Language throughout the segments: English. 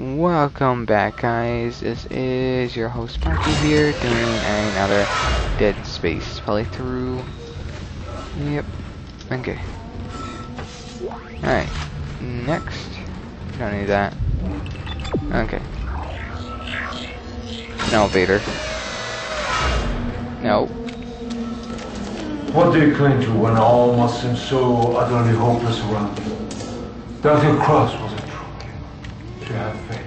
Welcome back guys, this is your host Sparky here doing another Dead Space playthrough. Yep, okay. Alright, next. Don't need that. Okay. An elevator. No. What do you cling to when all must seem so utterly hopeless around you? That your cross was a true gift. She had faith.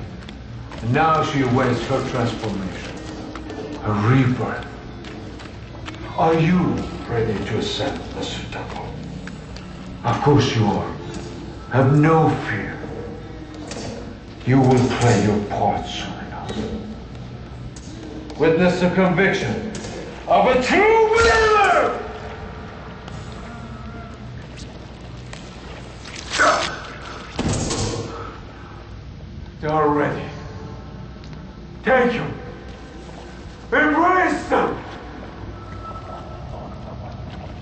And now she awaits her transformation. Her rebirth. Are you ready to accept the suitable? Of course you are. Have no fear. You will play your part soon enough. Witness the conviction of a true believer! They are ready. Take them. Embrace them.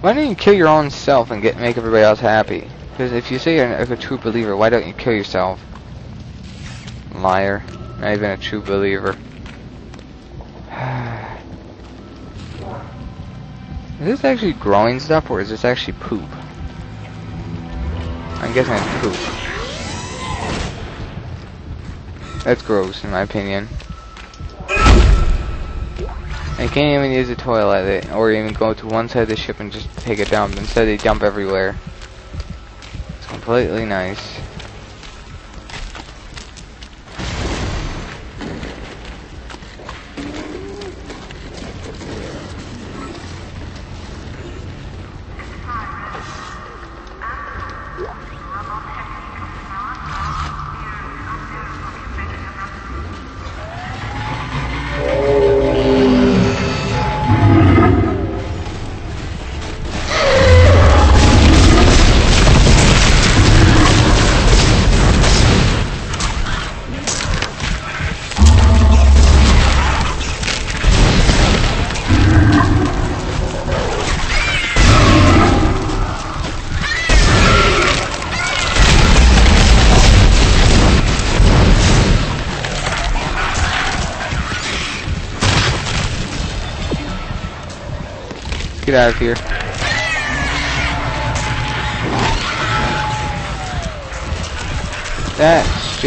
Why don't you kill your own self and get make everybody else happy? Because if you say you're a, a true believer, why don't you kill yourself? Liar. Not even a true believer. is this actually growing stuff or is this actually poop? I'm guessing it's poop. That's gross in my opinion. I can't even use the toilet or even go to one side of the ship and just take a dump. Instead they dump everywhere. It's completely nice.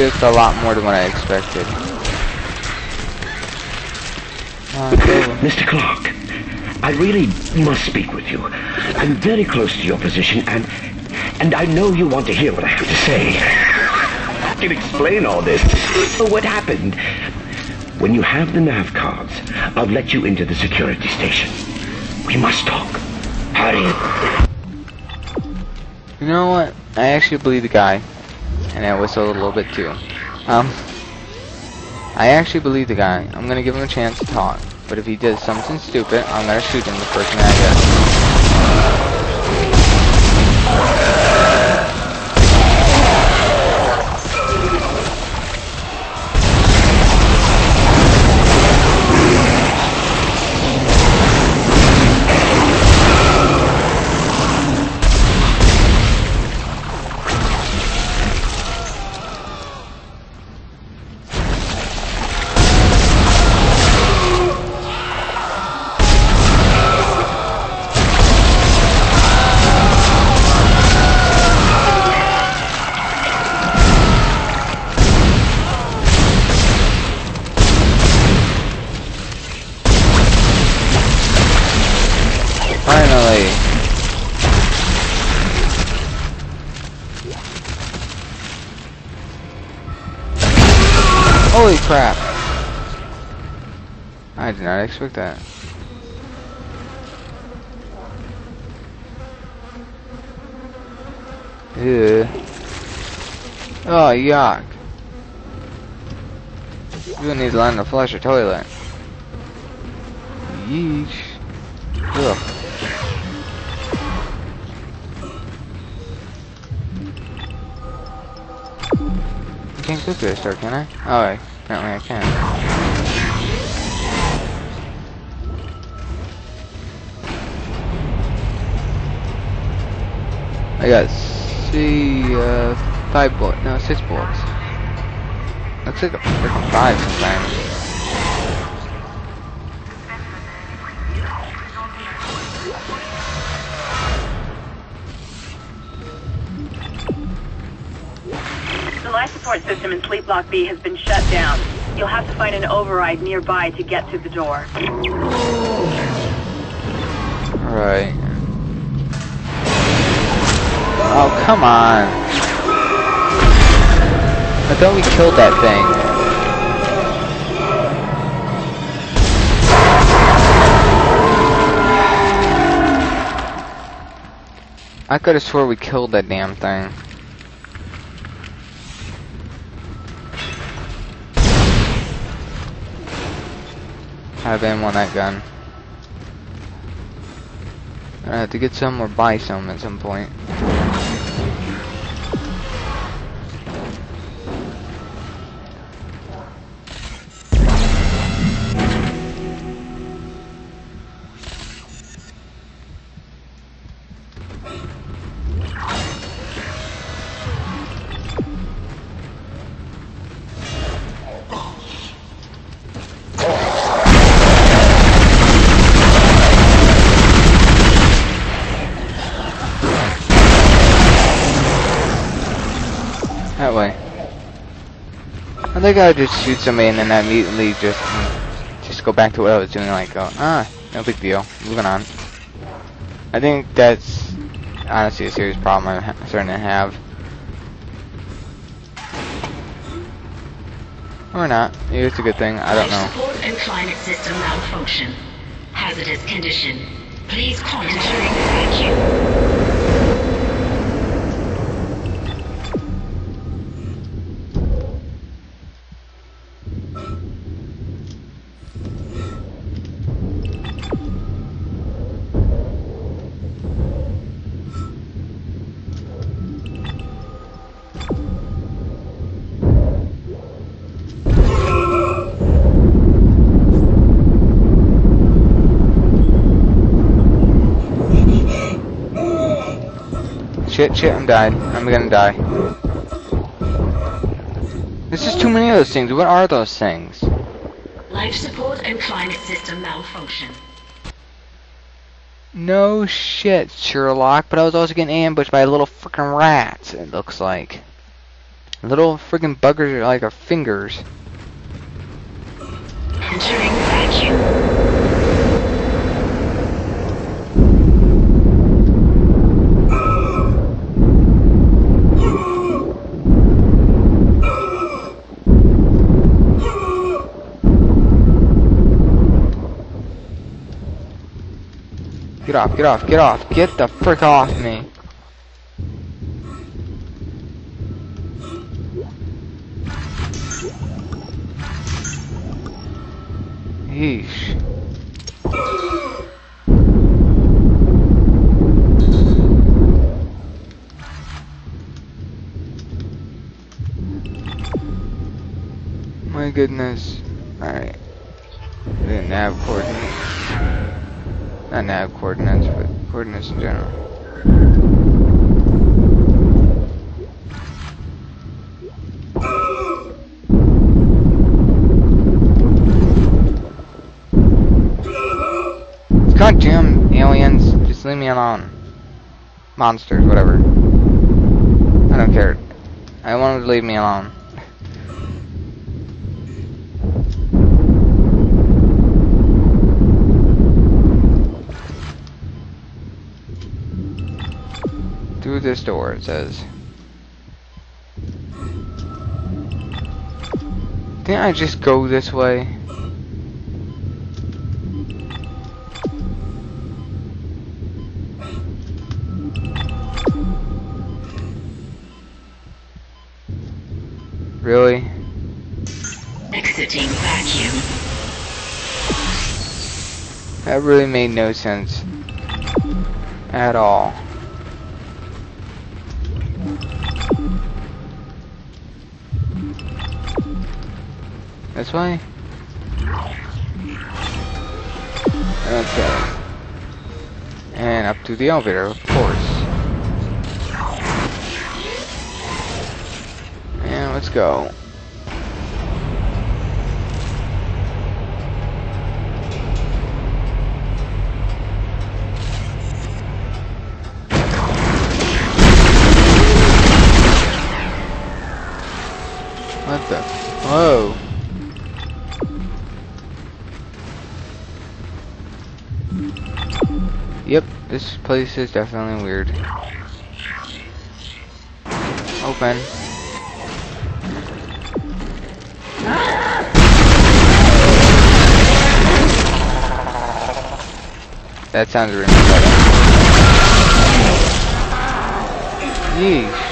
Just a lot more than what I expected. Uh, Mr. Clarke, I really must speak with you. I'm very close to your position, and and I know you want to hear what I have to say. I can explain all this. So what happened? When you have the nav cards, I'll let you into the security station. We must talk. Hurry. You know what? I actually believe the guy. And I whistled a little bit too. Um, I actually believe the guy. I'm gonna give him a chance to talk. But if he does something stupid, I'm gonna shoot him the first thing I expect that. Ew. Oh, yuck. You need to learn to flush a toilet. Yeesh. Ugh. I can't through this door, can I? Oh, apparently I can. I got see uh, five bullets. No, six bullets. Looks like a freaking five sometimes. The life support system in Sleep Block B has been shut down. You'll have to find an override nearby to get to the door. Right. Oh, come on. I thought we killed that thing. I could have swore we killed that damn thing. I have him on that gun. I have to get some or buy some at some point. I think I just shoot somebody and then I immediately just just go back to what I was doing, like go, ah, no big deal, moving on. I think that's honestly a serious problem I'm starting to have. Or not. Maybe it's a good thing. I don't know. Hazardous condition. Please. Shit, shit, I'm dying. I'm gonna die. This is too many of those things. What are those things? Life support and climate system malfunction. No shit, Sherlock, but I was also getting ambushed by little freaking rats, it looks like. Little freaking buggers are like our fingers. Entering Get off, get off, get off, get the frick off me. Yeesh. My goodness. Alright. Didn't have coordinates. Not nav coordinates, but coordinates in general. God damn aliens, just leave me alone. Monsters, whatever. I don't care. I want them to leave me alone. This door, it says. Didn't I just go this way? Really? Exiting vacuum. That really made no sense. At all. This way? Okay. And up to the elevator, of course. And let's go. This place is definitely weird. Open. That sounds really. Yeesh.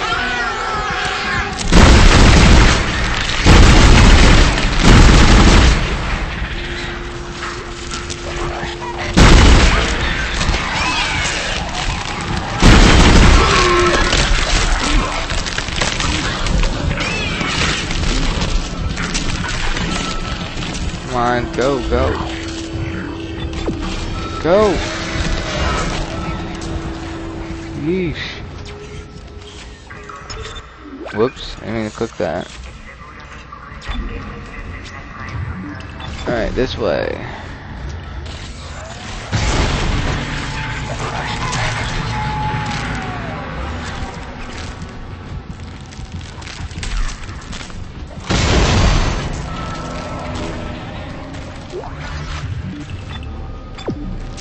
Come on, go, go. Go! Yeesh. Whoops, I mean to click that. Alright, this way.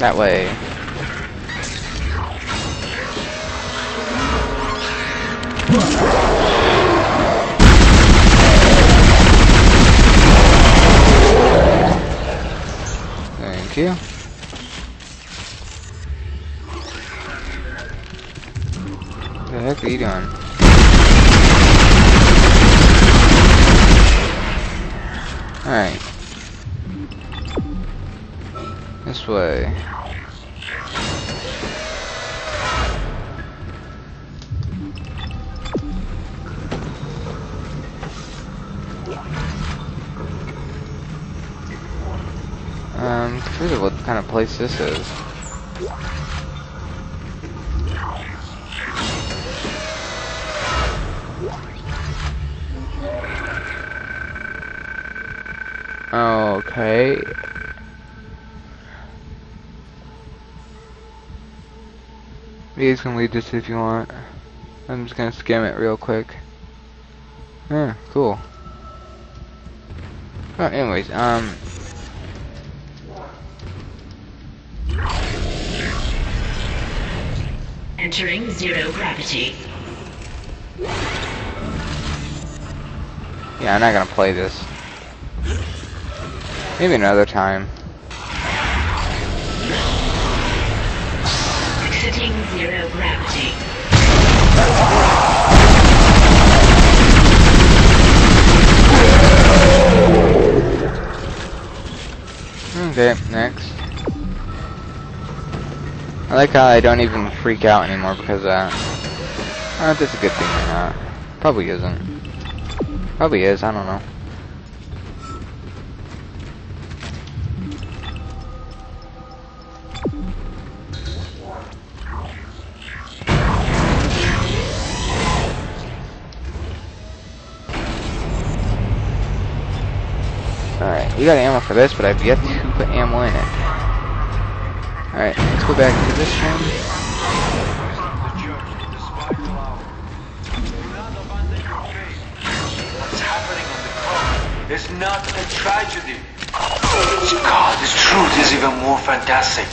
That way. Thank you. The heck are you doing? Alright. This way. Um, confused what kind of place this is. Okay. You can lead this if you want. I'm just gonna skim it real quick. Yeah, cool. Oh, anyways, um, Entering zero gravity. yeah, I'm not gonna play this. Maybe another time. Exiting zero gravity. Okay, next. I like how I don't even freak out anymore because that. I don't know if that's a good thing or not. Probably isn't. Probably is, I don't know. Alright, we got ammo for this, but I've yet to put ammo in it. Alright, let's go back to this room. What's happening on the coast is not a tragedy. God, this truth is even more fantastic.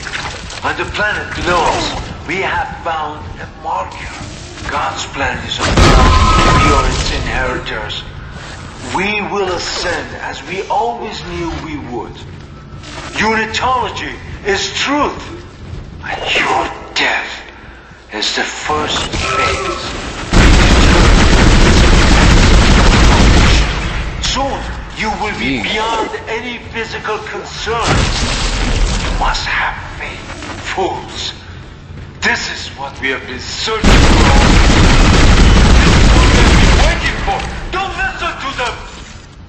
On the planet below us, we have found a marker. God's plan is on We are its inheritors. We will ascend as we always knew we would. Unitology is truth. And your death is the first phase. Soon, you will be beyond any physical concern. You must have faith, fools. This is what we have been searching for. This is what we have been waiting for. Don't listen to them.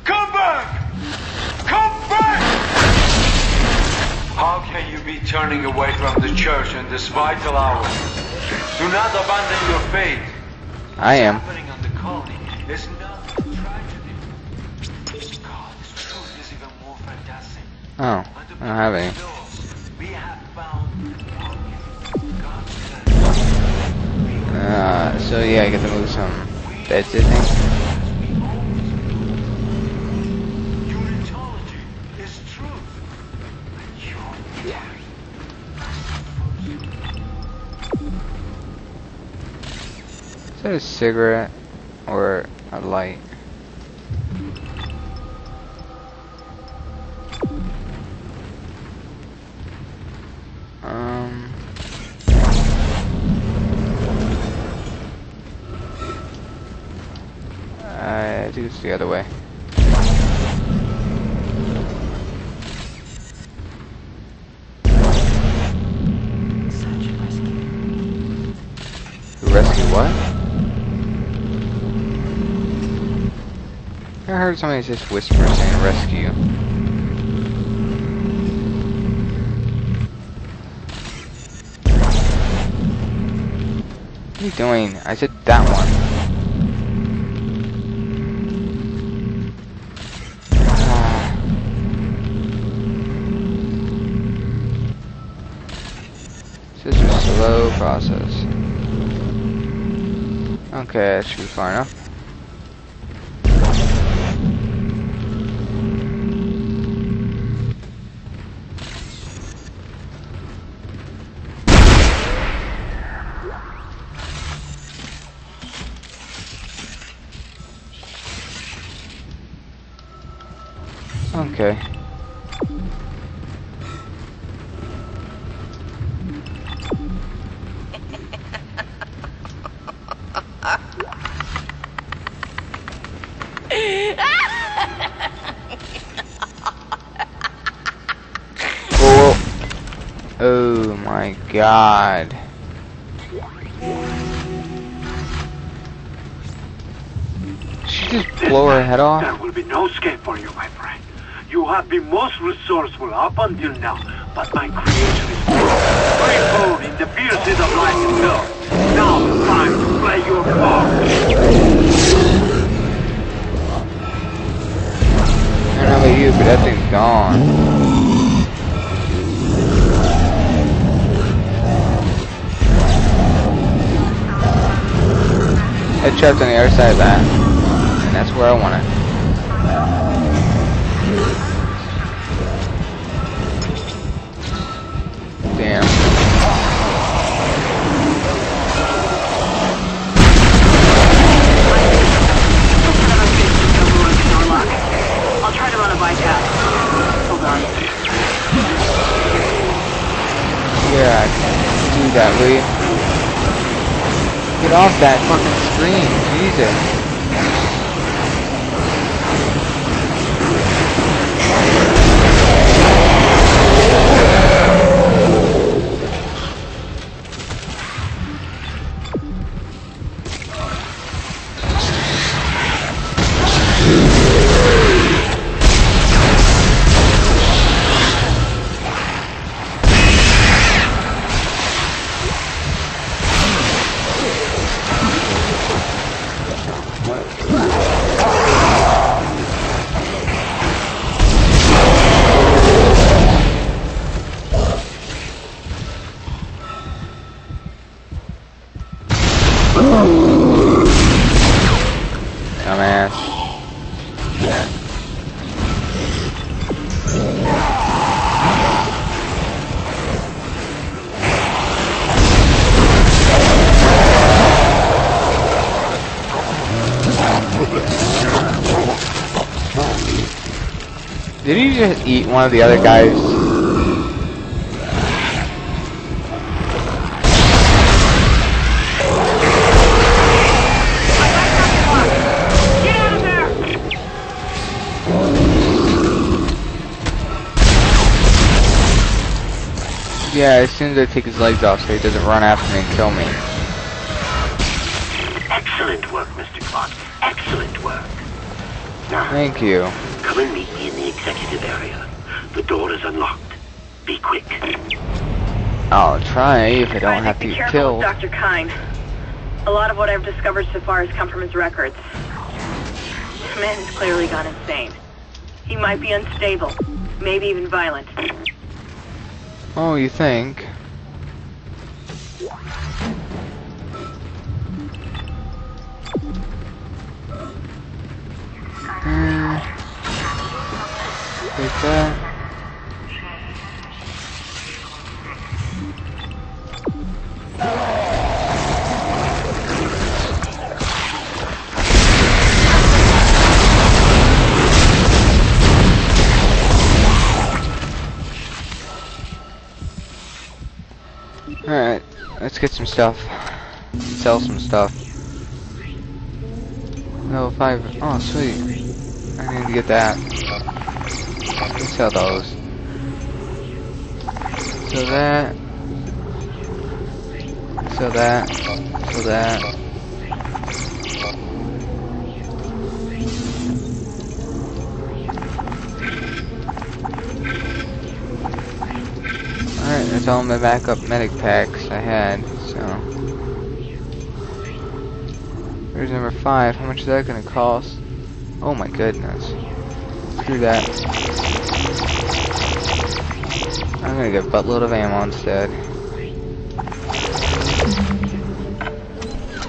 Come back. How can you be turning away from the church in this vital hour? Do not abandon your faith. I am. happening on the colony is not a tragedy. God, this truth is even more fantastic. Oh, I don't have any. We have found God's plan. Uh, so yeah, I get to move some beds, I that a cigarette or a light? Um. I think it's the other way. Heard somebody just whisper saying rescue. What are you doing? I said that one. Ah. It's just a slow process. Okay, that should be far enough. Oh, my god. She just blow her head off? There will be no escape for you, my friend. You have been most resourceful up until now, but my creation is bold in the fierceness of life itself. Now it's time to play your part. I don't know about you, but that thing's gone. Head trapped on the other side of that. And that's where I want it. Off that fucking screen, Jesus. Dumbass. Did he just eat one of the other guys? Yeah, as soon as I take his legs off so he doesn't run after me and kill me. Excellent work, Mr. Clarke. Excellent work. Now, Thank you. come and meet me in the executive area. The door is unlocked. Be quick. I'll try if I don't have to be get careful killed. Dr. Kyne. A lot of what I've discovered so far has come from his records. The man has clearly gone insane. He might be unstable, maybe even violent. Oh, you think? Hmm. Take that. Get some stuff. Sell some stuff. Level 5. Oh, sweet. I need to get that. Let's sell those. So that. So that. So that. That's all my backup medic packs I had, so. Here's number five. How much is that gonna cost? Oh my goodness. Screw that. I'm gonna get a buttload of ammo instead.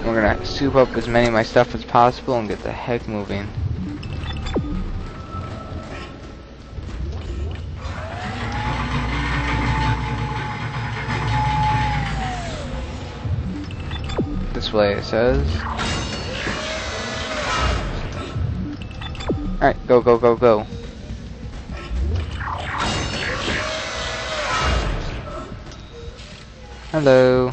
We're gonna soup up as many of my stuff as possible and get the heck moving. Way it says. Alright, go, go, go, go. Hello.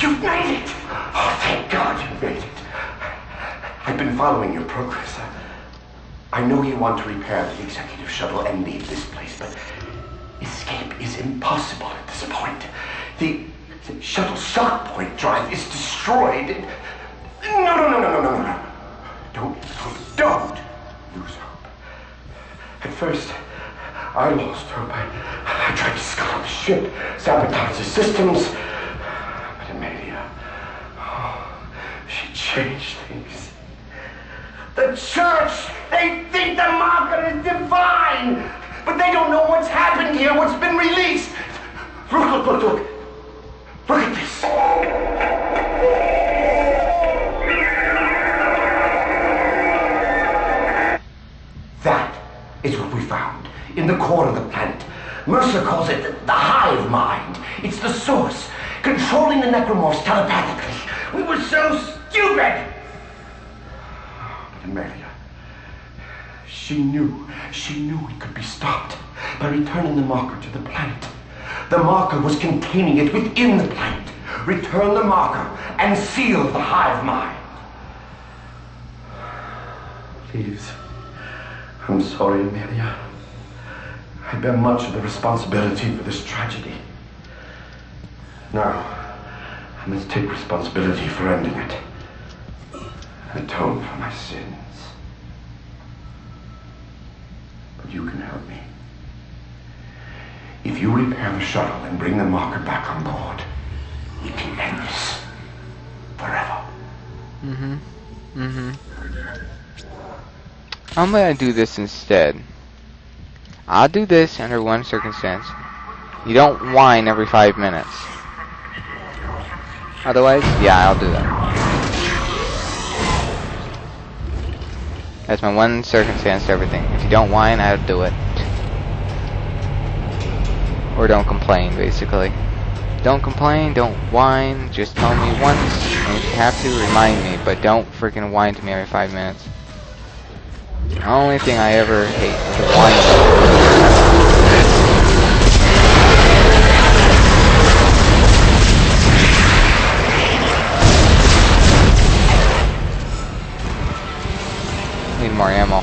You made it! Oh, thank God you made it. I've been following your progress. I know you want to repair the executive shuttle and leave this place, but escape is impossible at this point. The, the shuttle shock point drive is destroyed. No, no, no, no, no, no, no. Don't, don't, don't lose hope. At first, I lost hope. I, I tried to scuttle the ship, sabotage the systems. But Amelia, oh, she changed things. The church, they think the marker is divine, but they don't know what's happened here, what's been released. Look, look, look, look. By returning the marker to the planet. The marker was containing it within the planet. Return the marker and seal the hive mind. Please. I'm sorry, Amelia. I bear much of the responsibility for this tragedy. Now, I must take responsibility for ending it. and Atone for my sins. But you can help me. If you repair the shuttle and bring the marker back on board, we can end this forever. Mm-hmm. Mm-hmm. I'm gonna do this instead. I'll do this under one circumstance. You don't whine every five minutes. Otherwise, yeah, I'll do that. That's my one circumstance to everything. If you don't whine, I'll do it. Or don't complain, basically. Don't complain, don't whine, just tell me once, and if you have to, remind me, but don't freaking whine to me every five minutes. The only thing I ever hate is whining. Need more ammo.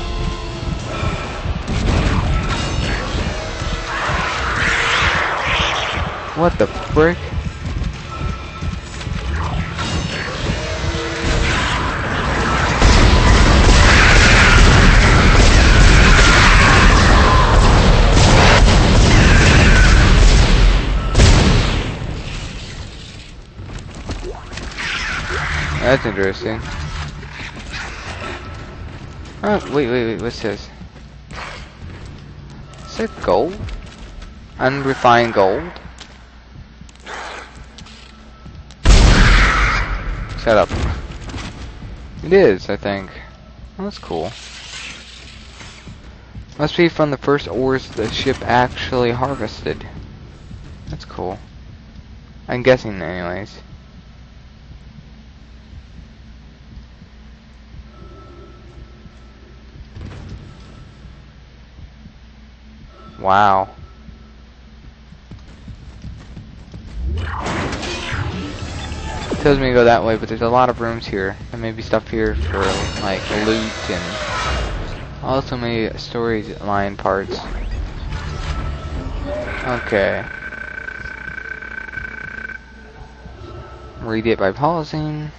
What the frick? That's interesting. Oh, wait, wait, wait, what's this? Is that gold? Unrefined gold? Shut up. It is, I think. That's cool. Must be from the first ores the ship actually harvested. That's cool. I'm guessing anyways. Wow. Tells me to go that way, but there's a lot of rooms here. And maybe stuff here for like loot and also maybe storyline parts. Okay. Read it by pausing.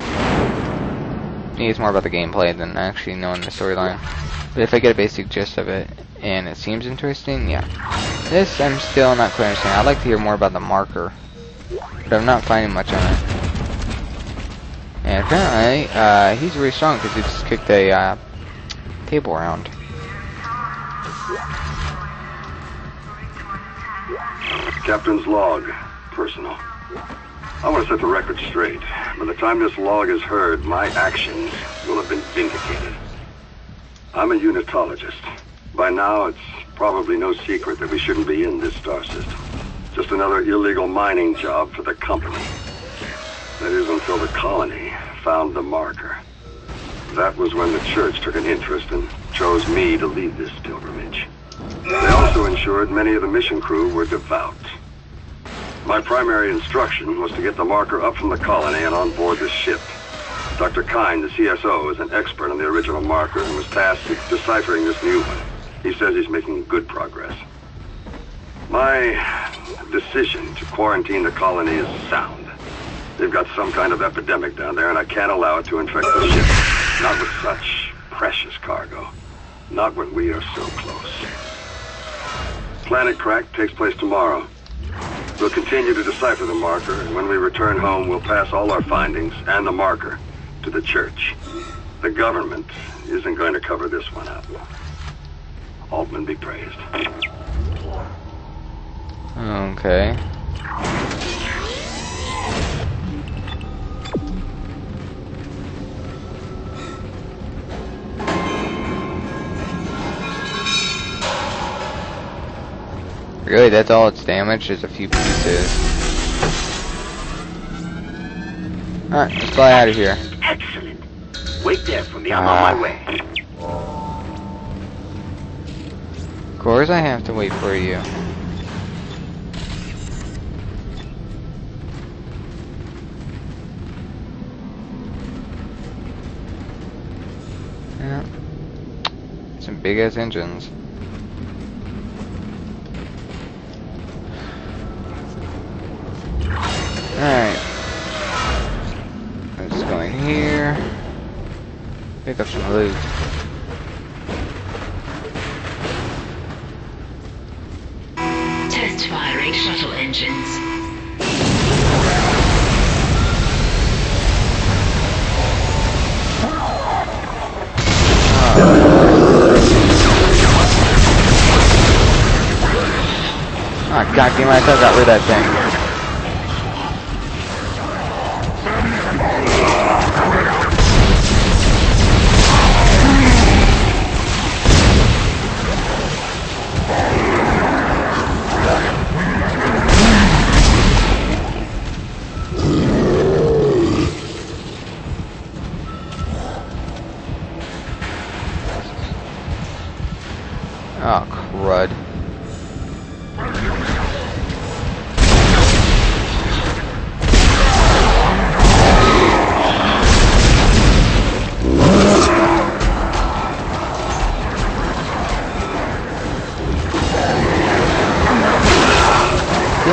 I it's more about the gameplay than actually knowing the storyline. But if I get a basic gist of it, and it seems interesting, yeah. This, I'm still not quite understanding. I'd like to hear more about the marker. But I'm not finding much on it. And apparently, uh, he's really strong because he just kicked a uh, table around. Captain's log. Personal. I want to set the record straight. By the time this log is heard, my actions will have been vindicated. I'm a unitologist. By now, it's probably no secret that we shouldn't be in this star system. Just another illegal mining job for the company. That is until the colony found the marker. That was when the church took an interest and chose me to lead this pilgrimage. They also ensured many of the mission crew were devout. My primary instruction was to get the marker up from the colony and on board the ship. Dr. Kyne, the CSO, is an expert on the original marker and was tasked with deciphering this new one. He says he's making good progress. My decision to quarantine the colony is sound. They've got some kind of epidemic down there, and I can't allow it to infect the ship. Not with such precious cargo. Not when we are so close. Planet Crack takes place tomorrow. We'll continue to decipher the marker, and when we return home, we'll pass all our findings and the marker to the church. The government isn't going to cover this one up. Altman be praised. Okay. Really, that's all it's damaged, is a few pieces. Alright, let's fly out of here. Excellent. Wait there for me. I'm on my Ah. way. Of course I have to wait for you. Some big ass engines. Alright. Let's go in here. Pick up some loot. Test firing shuttle engines. Ah, god damn it, I thought I got rid of that thing. Oh, crud.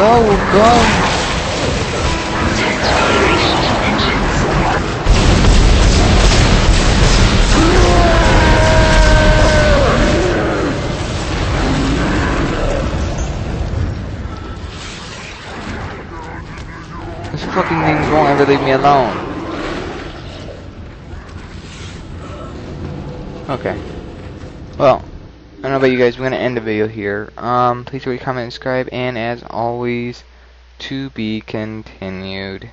Go, go! This fucking things won't ever leave me alone. Okay. Well, I don't know about you guys, we're gonna end the video here. Um, please rate, comment, subscribe, and as always, to be continued.